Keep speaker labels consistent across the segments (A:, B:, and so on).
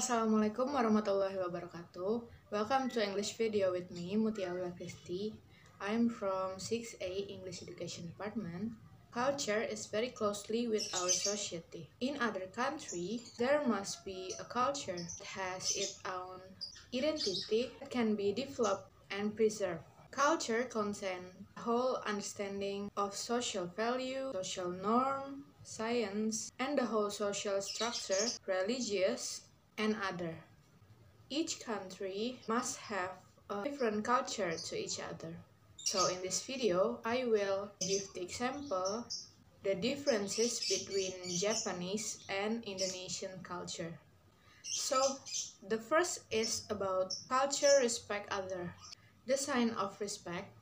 A: Assalamualaikum warahmatullahi wabarakatuh. Welcome to English video with me, Mutia Christy. I am from 6A English Education Department. Culture is very closely with our society. In other country, there must be a culture that has its own identity that can be developed and preserved. Culture contains a whole understanding of social value, social norm, science, and the whole social structure, religious, and other. Each country must have a different culture to each other. So in this video, I will give the example the differences between Japanese and Indonesian culture. So the first is about culture respect other. The sign of respect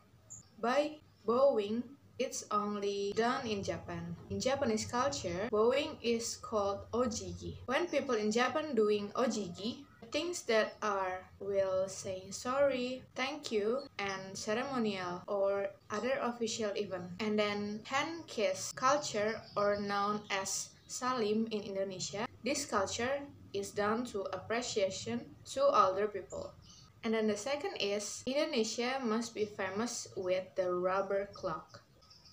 A: by bowing it's only done in Japan. In Japanese culture, bowing is called ojigi. When people in Japan doing ojigi, things that are will say sorry, thank you, and ceremonial or other official event. And then hand kiss culture or known as salim in Indonesia. This culture is done to appreciation to older people. And then the second is Indonesia must be famous with the rubber clock.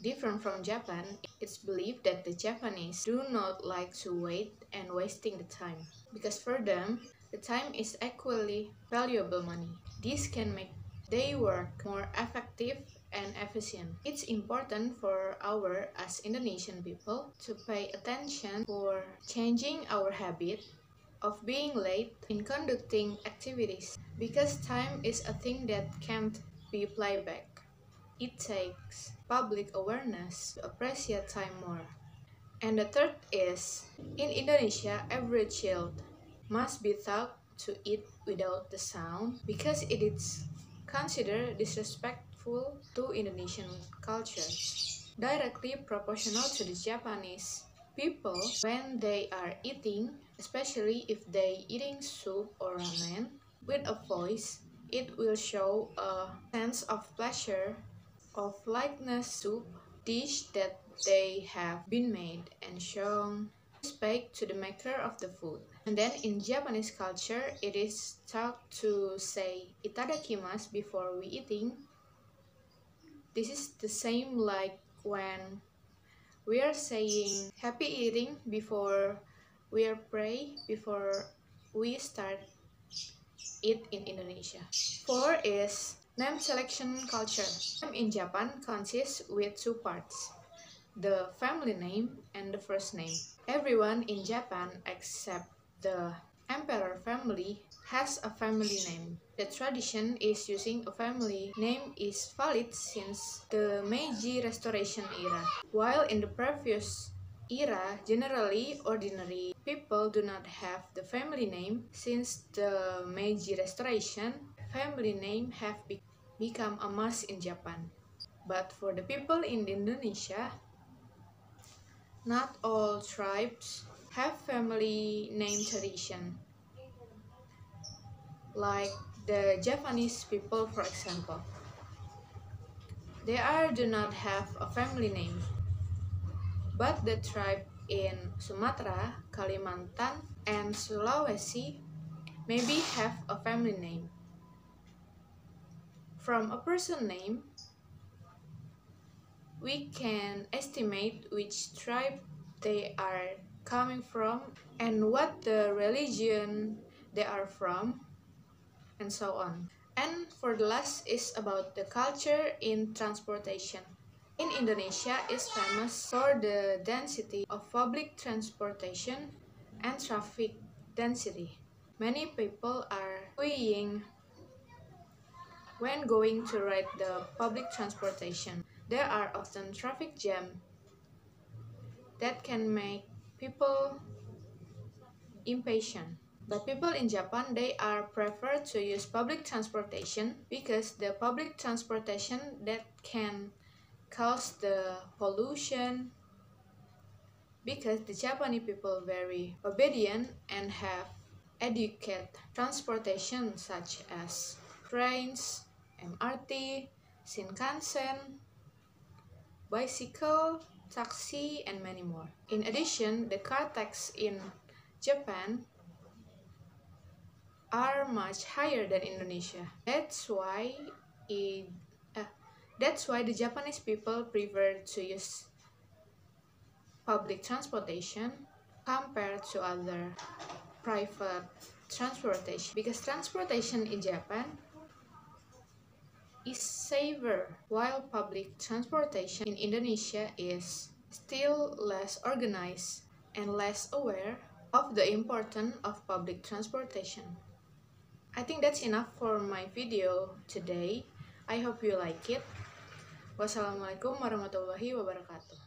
A: Different from Japan, it's believed that the Japanese do not like to wait and wasting the time, because for them, the time is equally valuable money. This can make their work more effective and efficient. It's important for our as Indonesian people to pay attention for changing our habit of being late in conducting activities because time is a thing that can't be playback. It takes public awareness to appreciate time more. And the third is, in Indonesia, every child must be taught to eat without the sound because it is considered disrespectful to Indonesian culture. Directly proportional to the Japanese people when they are eating, especially if they eating soup or ramen, with a voice, it will show a sense of pleasure of likeness soup dish that they have been made and shown respect to the maker of the food. And then in Japanese culture, it is taught to say itadakimasu before we eating. This is the same like when we are saying happy eating before we are pray before we start eat in Indonesia. Four is Name selection culture. In Japan consists with two parts, the family name and the first name. Everyone in Japan except the emperor family has a family name. The tradition is using a family name is valid since the Meiji Restoration era. While in the previous era, generally ordinary people do not have the family name since the Meiji Restoration family name have be become a must in Japan. But for the people in Indonesia, not all tribes have family name tradition. Like the Javanese people, for example. They are do not have a family name. But the tribe in Sumatra, Kalimantan, and Sulawesi maybe have a family name. From a person name, we can estimate which tribe they are coming from and what the religion they are from and so on. And for the last is about the culture in transportation. In Indonesia is famous for the density of public transportation and traffic density. Many people are fleeing when going to ride the public transportation, there are often traffic jam that can make people impatient. But people in Japan, they are prefer to use public transportation because the public transportation that can cause the pollution because the Japanese people very obedient and have educated transportation such as trains, MRT, Shinkansen, bicycle, taxi, and many more. In addition, the car tax in Japan are much higher than Indonesia. That's why it, uh, that's why the Japanese people prefer to use public transportation compared to other private transportation because transportation in Japan is safer while public transportation in Indonesia is still less organized and less aware of the importance of public transportation. I think that's enough for my video today. I hope you like it. Wassalamualaikum warahmatullahi wabarakatuh.